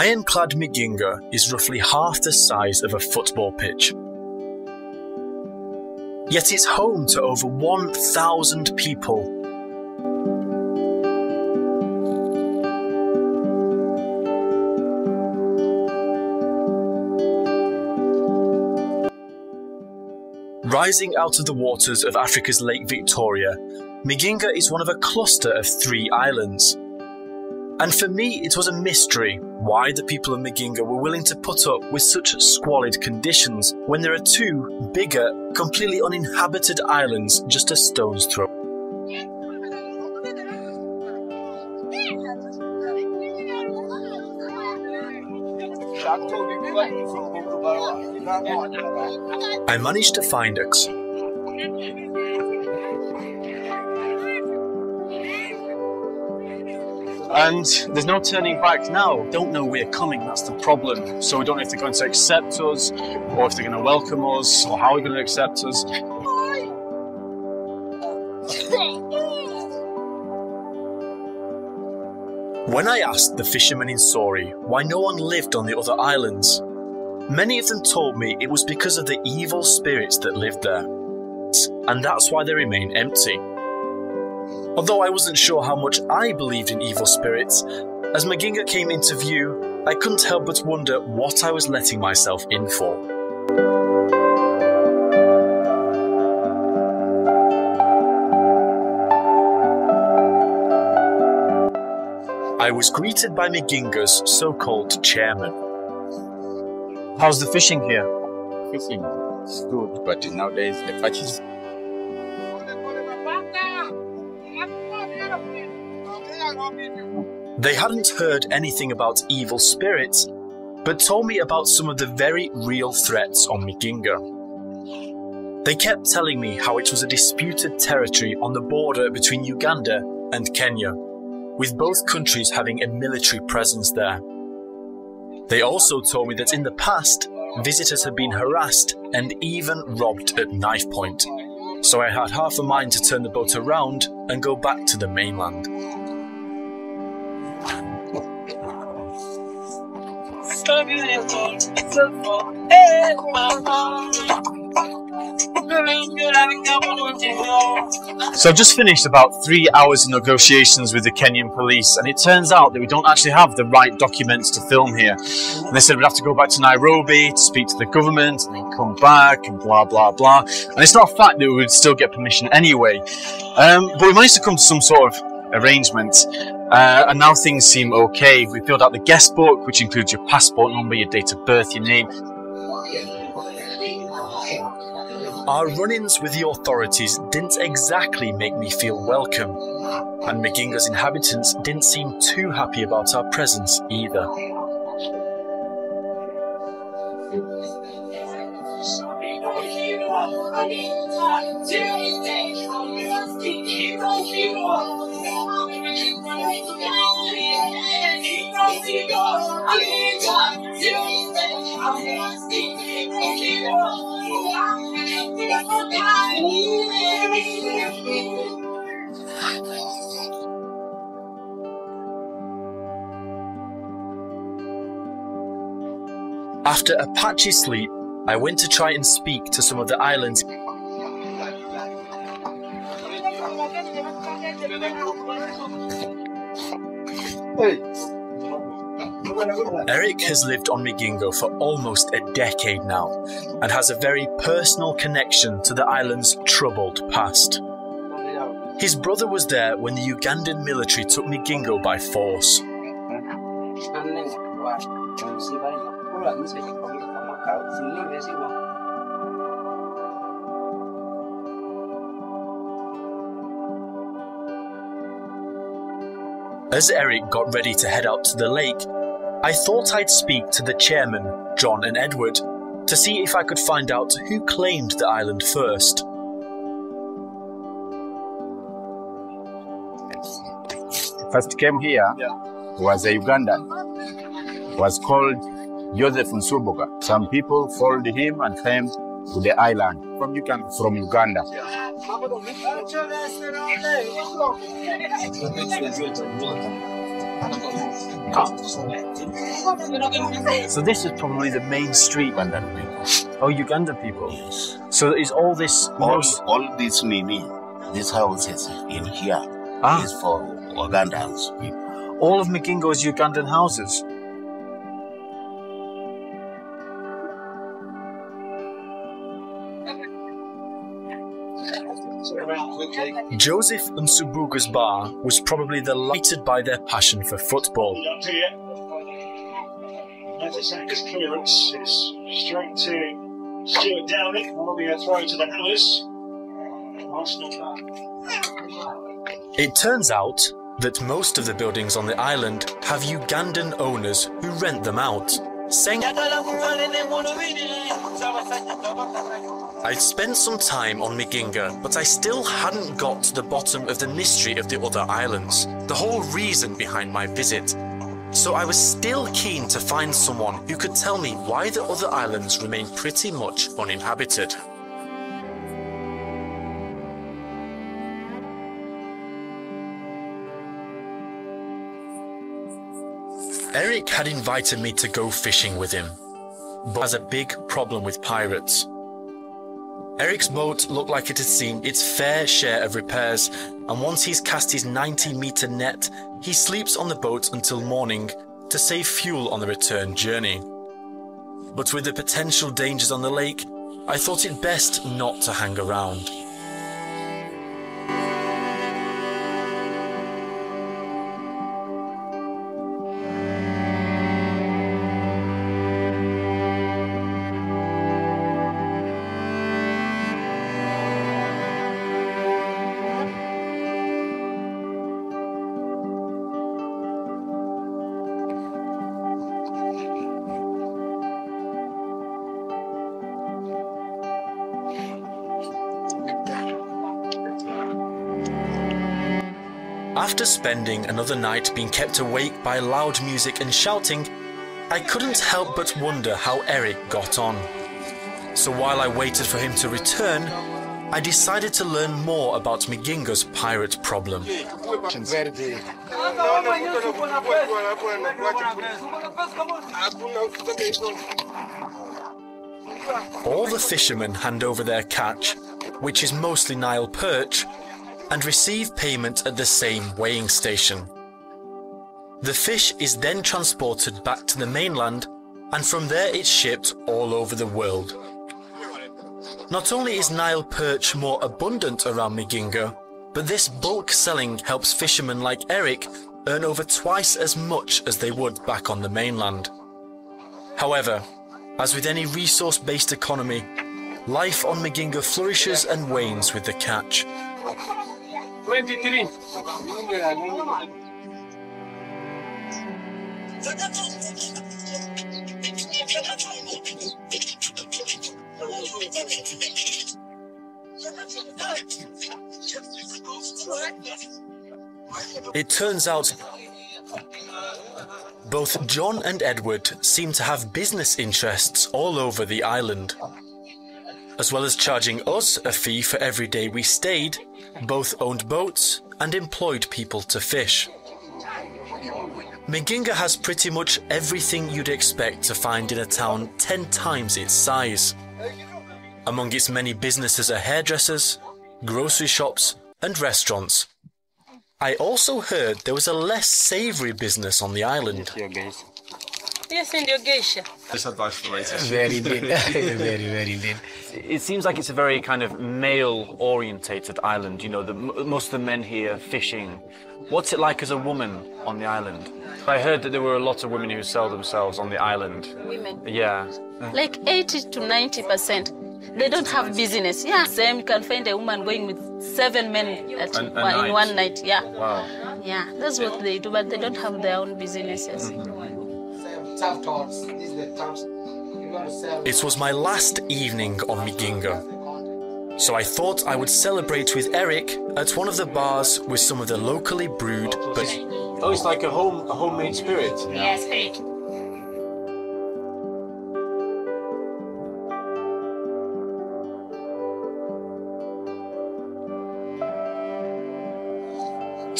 Ironclad Migingo is roughly half the size of a football pitch. Yet it's home to over 1,000 people. Rising out of the waters of Africa's Lake Victoria, Migingo is one of a cluster of three islands. And for me, it was a mystery why the people of Migingo were willing to put up with such squalid conditions when there are two bigger, completely uninhabited islands just a stone's throw. I managed to find X. And there's no turning back now. Don't know we're coming, that's the problem. So we don't know if they're going to accept us, or if they're going to welcome us, or how they're going to accept us. When I asked the fishermen in Sori why no one lived on the other islands, many of them told me it was because of the evil spirits that lived there. And that's why they remain empty. Although I wasn't sure how much I believed in evil spirits, as Migingo came into view, I couldn't help but wonder what I was letting myself in for. I was greeted by Migingo's so called chairman. How's the fishing here? Fishing is good, but nowadays the catch is They hadn't heard anything about evil spirits, but told me about some of the very real threats on Migingo. They kept telling me how it was a disputed territory on the border between Uganda and Kenya, with both countries having a military presence there. They also told me that in the past, visitors had been harassed and even robbed at knife point. So I had half a mind to turn the boat around and go back to the mainland. So. So I've just finished about three hours of negotiations with the Kenyan police, and it turns out that we don't actually have the right documents to film here. And they said we'd have to go back to Nairobi to speak to the government, and then come back, and blah blah blah. And it's not a fact that we would still get permission anyway. Um, but we managed to come to some sort of arrangement, uh, and now things seem okay. We filled out the guest book, which includes your passport number, your date of birth, your name, Our run ins with the authorities didn't exactly make me feel welcome, and Migingo's inhabitants didn't seem too happy about our presence either. After a patchy sleep, I went to try and speak to some of the islands Eric has lived on Migingo for almost a decade now and has a very personal connection to the island's troubled past. His brother was there when the Ugandan military took Migingo by force. As Eric got ready to head out to the lake, I thought I'd speak to the chairman, John and Edward, to see if I could find out who claimed the island first. first came here was a Ugandan. Was called Joseph Nsubuga. Some people followed him and came to the island from Uganda. From Uganda. So this is probably the main street. Ugandan people. Oh, Ugandan people. Yes. So is all this All, most all this Nini, these houses in here is ah, for Ugandans people. all of Migingo's Ugandan houses? Joseph Nsubuga's bar was probably the lighted by their passion for football. Up to you. As I say, this clearance is straight to Stewart Downing. Will be a throw to the Hammers. It turns out that most of the buildings on the island have Ugandan owners who rent them out. Saying I'd spent some time on Migingo, but I still hadn't got to the bottom of the mystery of the other islands, the whole reason behind my visit. So I was still keen to find someone who could tell me why the other islands remain pretty much uninhabited. Eric had invited me to go fishing with him, but has a big problem with pirates. Eric's boat looked like it had seen its fair share of repairs, and once he's cast his 90 meter net, he sleeps on the boat until morning to save fuel on the return journey. But with the potential dangers on the lake, I thought it best not to hang around. After spending another night being kept awake by loud music and shouting, I couldn't help but wonder how Eric got on. So while I waited for him to return, I decided to learn more about Migingo's pirate problem. All the fishermen hand over their catch, which is mostly Nile perch, and receive payment at the same weighing station. The fish is then transported back to the mainland, and from there it's shipped all over the world. Not only is Nile perch more abundant around Migingo, but this bulk selling helps fishermen like Eric earn over twice as much as they would back on the mainland. However, as with any resource based economy, life on Migingo flourishes and wanes with the catch. 23. It turns out both John and Edward seem to have business interests all over the island. As well as charging us a fee for every day we stayed, both owned boats and employed people to fish. Migingo has pretty much everything you'd expect to find in a town 10 times its size. Among its many businesses are hairdressers, grocery shops, and restaurants. I also heard there was a less savoury business on the island. Yes, your geisha. This advice for later. Very indeed. very, very indeed. It seems like it's a very kind of male orientated island. You know, the, most of the men here fishing. What's it like as a woman on the island? I heard that there were a lot of women who sell themselves on the island. Women. Yeah. Like 80 to 90 percent. They don't have business. Yeah, same. You can find a woman going with seven men at An- a one, in one night. Yeah. Wow. Yeah, that's what they do, but they don't have their own businesses. Mm-hmm. Tough talks. These are the terms. You're going to sell. It was my last evening on Migingo, so I thought I would celebrate with Eric at one of the bars with some of the locally brewed but Oh, it's like a home, a homemade spirit. Yes, hey.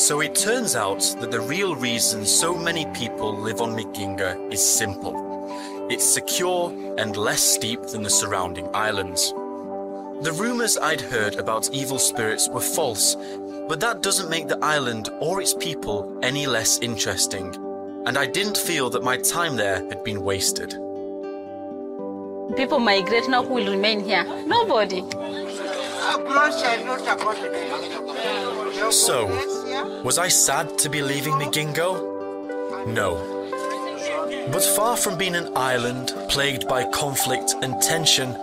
So it turns out that the real reason so many people live on Migingo is simple. It's secure and less steep than the surrounding islands. The rumours I'd heard about evil spirits were false, but that doesn't make the island or its people any less interesting, and I didn't feel that my time there had been wasted. People migrate now who will remain here? Nobody. So, was I sad to be leaving Migingo? No. But far from being an island plagued by conflict and tension,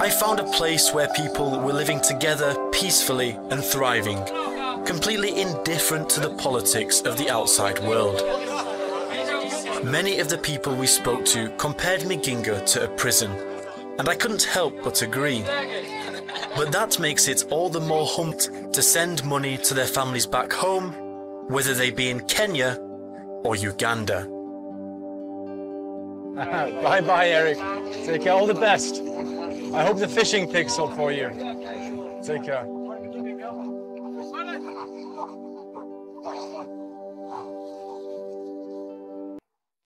I found a place where people were living together peacefully and thriving, completely indifferent to the politics of the outside world. Many of the people we spoke to compared Migingo to a prison, and I couldn't help but agree. But that makes it all the more humped to send money to their families back home, whether they be in Kenya or Uganda. bye bye, Eric. Take care. All the best. I hope the fishing picks up for you. Take care.